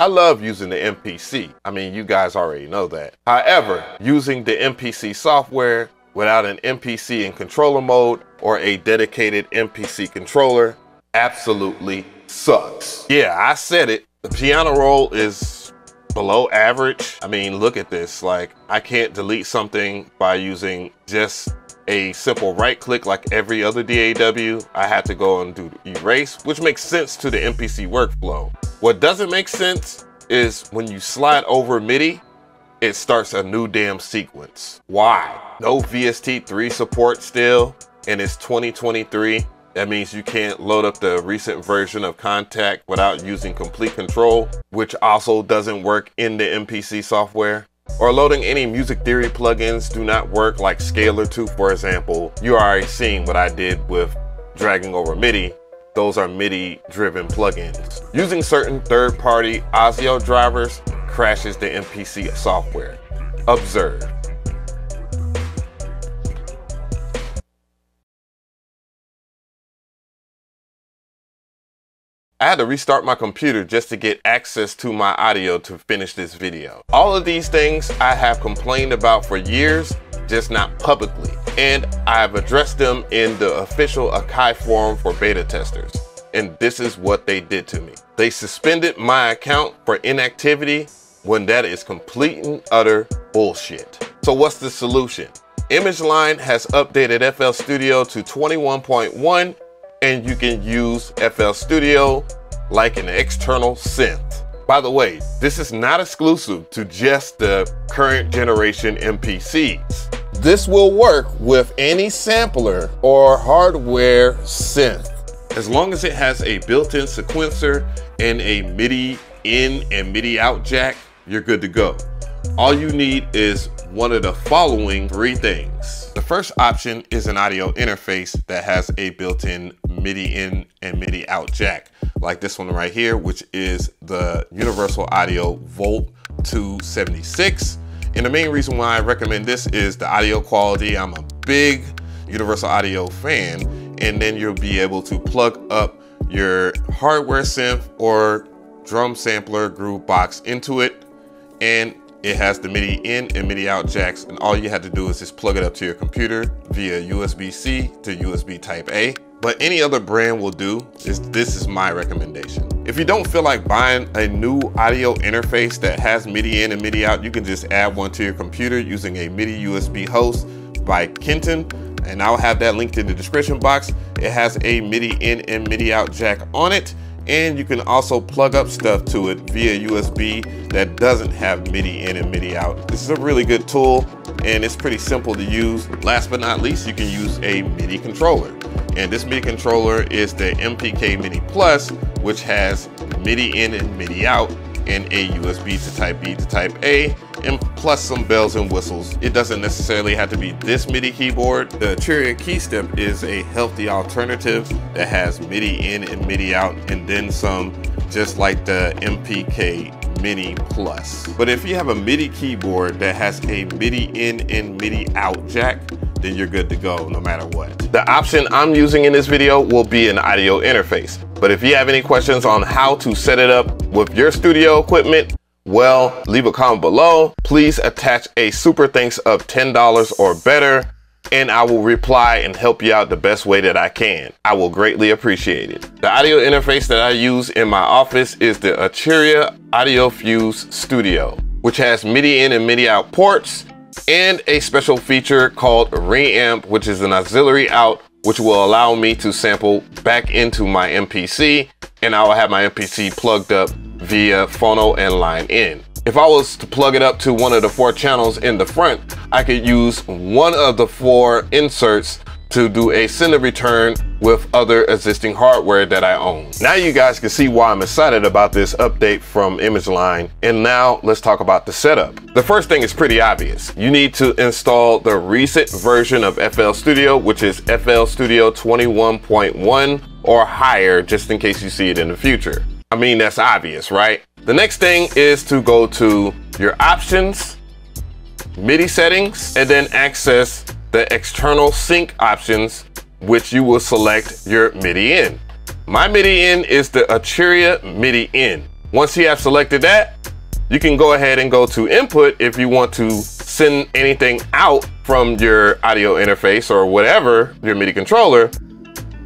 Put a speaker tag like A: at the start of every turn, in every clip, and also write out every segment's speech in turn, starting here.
A: I love using the MPC. I mean, you guys already know that. However, using the MPC software without an MPC in controller mode or a dedicated MPC controller absolutely sucks. Yeah, I said it. The piano roll is below average. I mean, look at this. Like, I can't delete something by using just a simple right click like every other DAW. I had to go and do erase, which makes sense to the MPC workflow. What doesn't make sense is when you slide over MIDI, it starts a new damn sequence. Why? No VST3 support still, and it's 2023. That means you can't load up the recent version of Kontakt without using Komplete Kontrol, which also doesn't work in the MPC software. Or loading any music theory plugins do not work like Scaler 2 for example. You already seeing what I did with dragging over MIDI. Those are MIDI driven plugins. Using certain third party ASIO drivers crashes the MPC software. Observe. I had to restart my computer just to get access to my audio to finish this video. All of these things I have complained about for years, just not publicly. And I've addressed them in the official Akai forum for beta testers. And this is what they did to me. They suspended my account for inactivity when that is complete and utter bullshit. So what's the solution? ImageLine has updated FL Studio to 21.1 and you can use FL Studio like an external synth. By the way, this is not exclusive to just the current generation MPCs. This will work with any sampler or hardware synth. As long as it has a built-in sequencer and a MIDI in and MIDI out jack, you're good to go. All you need is one of the following three things. The first option is an audio interface that has a built-in MIDI in and MIDI out jack, like this one right here, which is the Universal Audio Volt 276. And the main reason why I recommend this is the audio quality. I'm a big Universal Audio fan, and then you'll be able to plug up your hardware synth or drum sampler groove box into it and it has the MIDI in and MIDI out jacks, and all you have to do is just plug it up to your computer via USB-C to USB type A. But any other brand will do, this, this is my recommendation. If you don't feel like buying a new audio interface that has MIDI in and MIDI out, you can just add one to your computer using a MIDI USB host by Kenton, and I'll have that linked in the description box. It has a MIDI in and MIDI out jack on it, and you can also plug up stuff to it via USB that doesn't have MIDI in and MIDI out. This is a really good tool and it's pretty simple to use. Last but not least, you can use a MIDI controller. And this MIDI controller is the MPK Mini Plus, which has MIDI in and MIDI out and a USB to type B to type A, and plus some bells and whistles. It doesn't necessarily have to be this MIDI keyboard. The Arturia KeyStep is a healthy alternative that has MIDI in and MIDI out, and then some, just like the MPK Mini Plus. But if you have a MIDI keyboard that has a MIDI in and MIDI out jack, then you're good to go no matter what. The option I'm using in this video will be an audio interface. But if you have any questions on how to set it up with your studio equipment, well, leave a comment below. Please attach a super thanks of $10 or better and I will reply and help you out the best way that I can. I will greatly appreciate it. The audio interface that I use in my office is the Arturia Audio Fuse Studio, which has MIDI in and MIDI out ports and a special feature called Reamp, which is an auxiliary out, which will allow me to sample back into my MPC, and I will have my MPC plugged up via phono and line in. If I was to plug it up to one of the four channels in the front, I could use one of the four inserts to do a send return with other existing hardware that I own. Now you guys can see why I'm excited about this update from ImageLine. And now let's talk about the setup. The first thing is pretty obvious. You need to install the recent version of FL Studio, which is FL Studio 21.1 or higher, just in case you see it in the future. I mean, that's obvious, right? The next thing is to go to your options, MIDI settings, and then access the external sync options, which you will select your MIDI in. My MIDI in is the Arturia MIDI in. Once you have selected that, you can go ahead and go to input if you want to send anything out from your audio interface or whatever, your MIDI controller,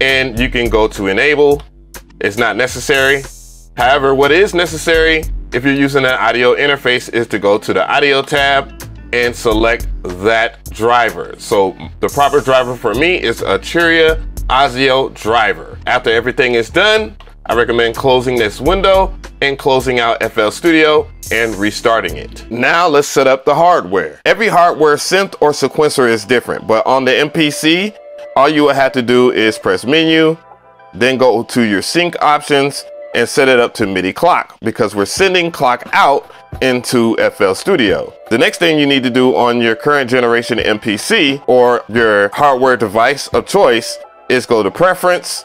A: and you can go to enable. It's not necessary. However, what is necessary if you're using an audio interface is to go to the audio tab and select that driver. So the proper driver for me is Arturia Audio driver. After everything is done, I recommend closing this window and closing out FL Studio and restarting it. Now let's set up the hardware. Every hardware synth or sequencer is different, but on the MPC, all you will have to do is press menu, then go to your sync options and set it up to MIDI clock because we're sending clock out into FL Studio. The next thing you need to do on your current generation MPC or your hardware device of choice is go to preference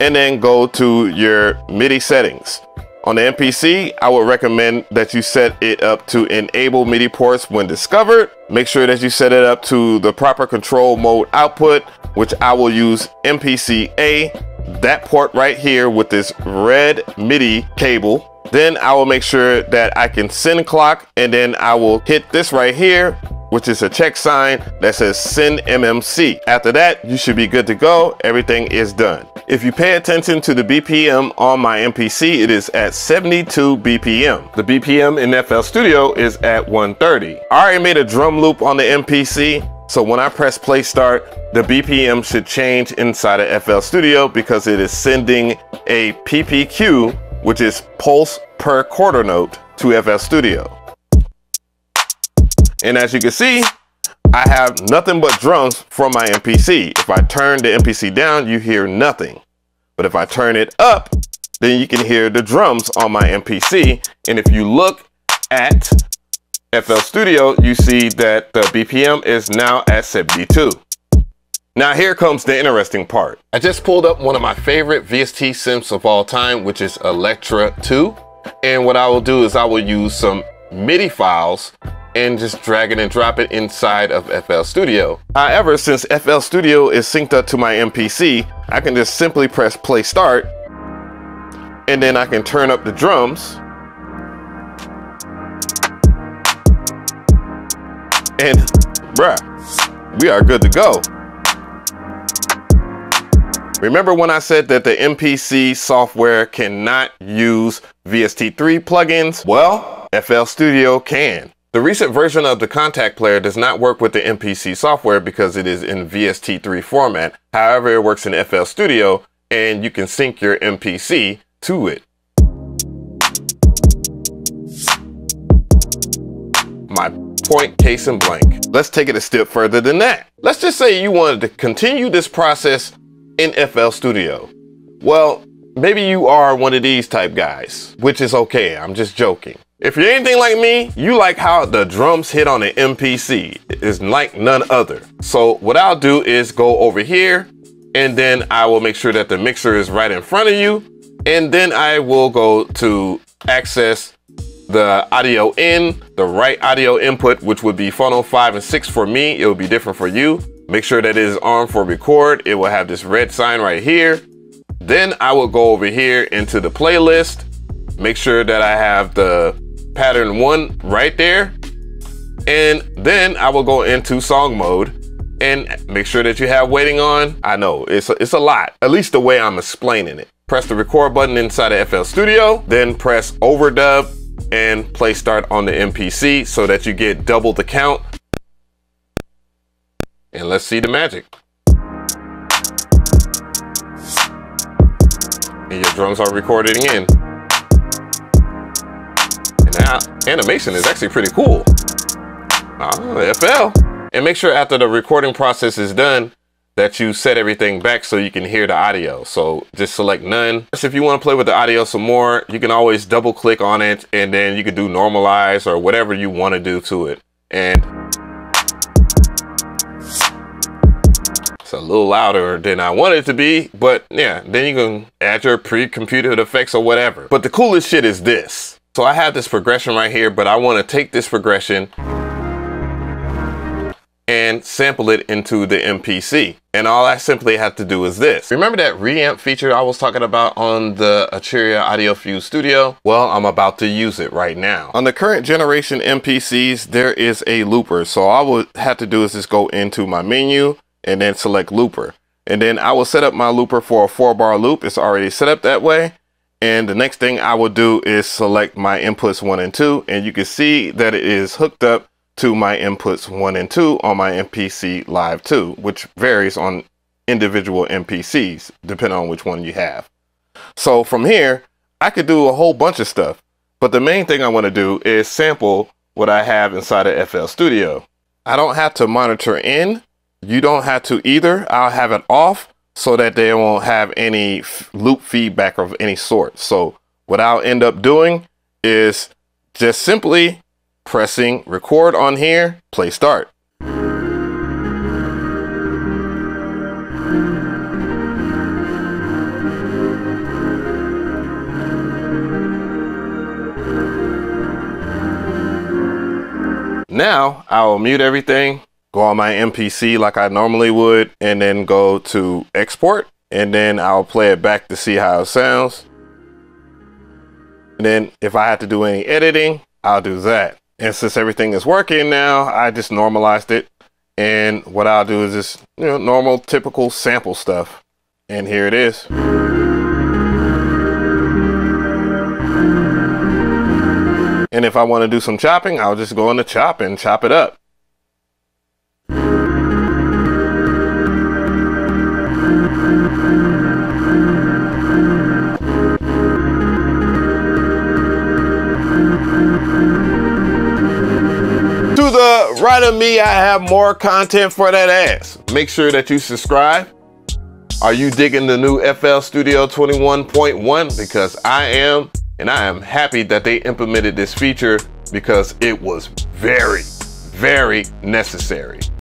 A: and then go to your MIDI settings. On the MPC, I would recommend that you set it up to enable MIDI ports when discovered. Make sure that you set it up to the proper control mode output, which I will use MPC A that port right here with this red MIDI cable. Then I will make sure that I can send clock and then I will hit this right here which is a check sign that says send MMC. After that, you should be good to go. Everything is done. If you pay attention to the BPM on my MPC, it is at 72 BPM. The BPM in FL Studio is at 130. I already made a drum loop on the MPC. So when I press play start, the BPM should change inside of FL Studio because it is sending a PPQ, which is pulse per quarter note, to FL Studio. And as you can see, I have nothing but drums from my MPC. If I turn the MPC down, you hear nothing. But if I turn it up, then you can hear the drums on my MPC. And if you look at FL Studio, you see that the BPM is now at 72. Now here comes the interesting part. I just pulled up one of my favorite VST synths of all time, which is Electra 2. And what I will do is I will use some MIDI files and just drag it and drop it inside of FL Studio. However, since FL Studio is synced up to my MPC, I can just simply press play start and then I can turn up the drums And bruh, we are good to go. Remember when I said that the MPC software cannot use VST3 plugins? Well, FL Studio can. The recent version of the Kontakt Player does not work with the MPC software because it is in VST3 format. However, it works in FL Studio and you can sync your MPC to it. My point case in blank. Let's take it a step further than that. Let's just say you wanted to continue this process in FL Studio. Well, maybe you are one of these type guys, which is okay, I'm just joking. If you're anything like me, you like how the drums hit on the MPC. It's like none other. So what I'll do is go over here and then I will make sure that the mixer is right in front of you. And then I will go to access the audio in, the right audio input, which would be funnel five and six for me. It will be different for you. Make sure that it is on for record. It will have this red sign right here. Then I will go over here into the playlist, make sure that I have the pattern one right there. And then I will go into song mode and make sure that you have waiting on. I know it's a, it's a lot, at least the way I'm explaining it. Press the record button inside of FL Studio, then press overdub and play start on the MPC so that you get double the count. And let's see the magic. And your drums are recorded in. And that animation is actually pretty cool. Ah, FL. And make sure after the recording process is done, that you set everything back so you can hear the audio. So just select none. If you want to play with the audio some more, you can always double click on it and then you can do normalize or whatever you want to do to it. And it's a little louder than I want it to be, but yeah, then you can add your pre-computed effects or whatever. But the coolest shit is this. So I have this progression right here, but I want to take this progression and sample it into the MPC. And all I simply have to do is this. Remember that reamp feature I was talking about on the Arturia Audio Fuse Studio? Well, I'm about to use it right now. On the current generation MPCs, there is a looper. So all I would have to do is just go into my menu and then select looper. And then I will set up my looper for a four bar loop. It's already set up that way. And the next thing I will do is select my inputs one and two. And you can see that it is hooked up to my inputs one and two on my MPC Live 2, which varies on individual MPCs, depending on which one you have. So from here, I could do a whole bunch of stuff. But the main thing I want to do is sample what I have inside of FL Studio. I don't have to monitor in. You don't have to either. I'll have it off so that they won't have any loop feedback of any sort. So what I'll end up doing is just simply pressing record on here, play start. Now I'll mute everything, go on my MPC like I normally would, and then go to export, and then I'll play it back to see how it sounds. And then if I have to do any editing, I'll do that. And since everything is working now, I just normalized it. And what I'll do is just, you know, normal, typical sample stuff. And here it is. And if I want to do some chopping, I'll just go into chop and chop it up. Me, I have more content for that ass. Make sure that you subscribe. Are you digging the new FL Studio 21.1? Because I am, and I am happy that they implemented this feature because it was very, very necessary.